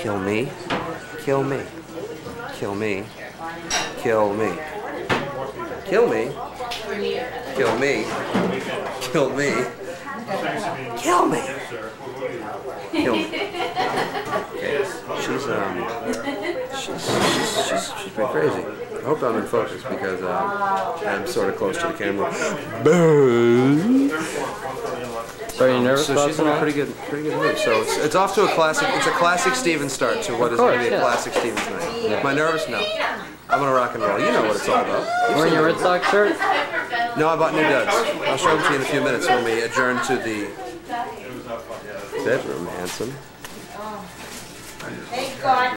Kill me. Kill me. Kill me. Kill me. Kill me. Kill me. Kill me. Kill me. Kill me. Okay. She's um she's she's she's, she's pretty crazy. I hope I'm in focus because uh, I'm sort of close to the camera. So are you um, nervous So about she's in a pretty good, pretty good mood. So it's, it's off to a classic. It's a classic Steven start to what is going to be a yeah. classic Steven tonight. Am I nervous? No. I'm gonna rock and roll. You know what it's all about. You've Wearing your. Red Sox shirt? No, I bought new duds. I'll show them to you in a few minutes when we adjourn to the bedroom, handsome. Thank God.